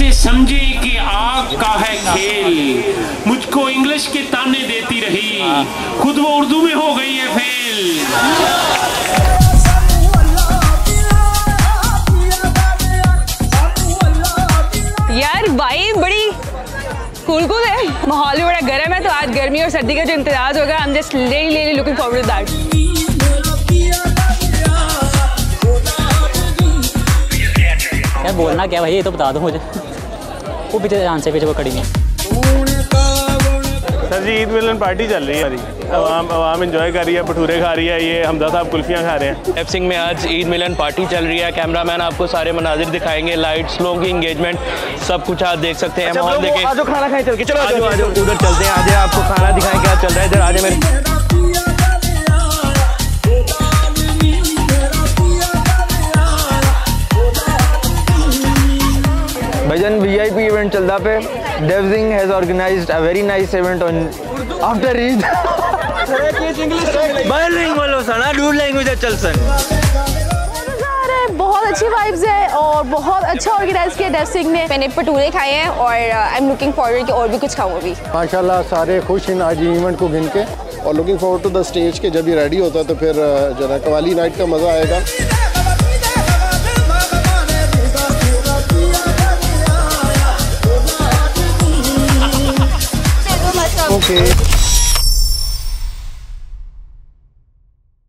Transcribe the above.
ऐसे समझे कि आग का है खेल। मुझको इंग्लिश के ताने देती रही। खुद वो उर्दू में हो गई है फेल। यार भाई बड़ी कूल कूल है। माहौल भी बड़ा गर्म है तो आज गर्मी और सर्दी का जो इम्तियाज़ होगा I am just really really looking forward to that बोलना क्या भाई? ये तो बता दो मुझे। वो पीछे ध्यान से पीछे वो खड़ी नहीं। सर जी ईद मिलन पार्टी चल रही है। हमारी आवाम आवाम इंजॉय कर रही है भटूरे खा रही है ये हमदा साहब कुल्फियाँ खा रहे हैं। एफ़ सिंह में आज ईद मिलन पार्टी चल रही है। कैमरामैन आपको सारे मनाजिर दिखाएँगे लाइट्स लोगों की इंगेजमेंट सब कुछ आज देख सकते हैं। माहौल देखे आज खाना खाए चल के चलो आज आज उधर चलते हैं। आज आपको खाना दिखाएँ क्या चल रहा है इधर आज मेरे भाईजान वीआईपी इवेंट चलता पे। डेवजिंग has organised a very nice event on after Eid बाइलिंग बोलो सना डूड लैंग्वेज चल सन। बहुत अच्छी वाइब्स है और बहुत अच्छा ऑर्गेनाइज किया डेव सिंह ने। मैंने भटूरे खाए हैं और आई एम लुकिंग फॉरवर्ड कि और भी कुछ खाऊं अभी। माशाल्लाह सारे खुश हैं आज इवेंट को गिन के। और looking forward to the stage के जब ये रेडी होता है तो फिर जो है कवाली नाइट का मज़ा आएगा। Okay.